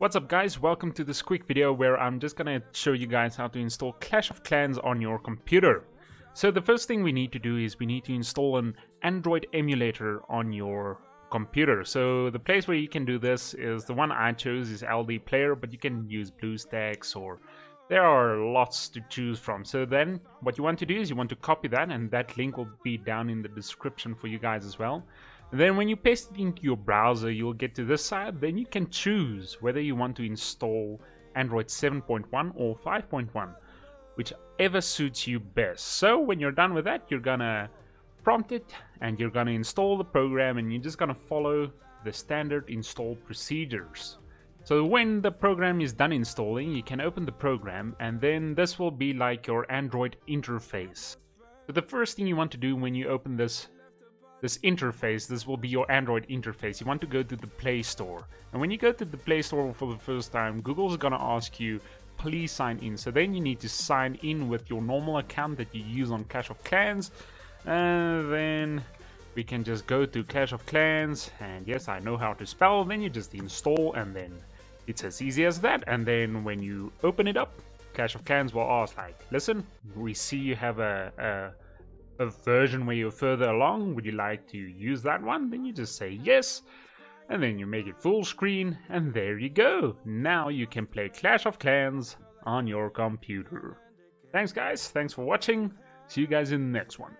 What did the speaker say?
What's up guys, welcome to this quick video where I'm just gonna show you guys how to install Clash of Clans on your computer. So the first thing we need to do is we need to install an Android emulator on your computer. So the place where you can do this is the one I chose is LD Player, but you can use BlueStacks or there are lots to choose from. So then what you want to do is you want to copy that and that link will be down in the description for you guys as well. Then when you paste it into your browser, you'll get to this side. Then you can choose whether you want to install Android 7.1 or 5.1, whichever suits you best. So when you're done with that, you're gonna prompt it and you're gonna install the program and you're just gonna follow the standard install procedures. So when the program is done installing, you can open the program and then this will be like your Android interface. So the first thing you want to do when you open this this interface, this will be your Android interface. You want to go to the Play Store. And when you go to the Play Store for the first time, Google's gonna ask you, please sign in. So then you need to sign in with your normal account that you use on Clash of Clans. And then we can just go to Clash of Clans. And yes, I know how to spell. Then you just install and then it's as easy as that. And then when you open it up, Clash of Clans will ask like, listen, we see you have a, a a version where you're further along, would you like to use that one? Then you just say yes, and then you make it full screen, and there you go. Now you can play Clash of Clans on your computer. Thanks guys, thanks for watching, see you guys in the next one.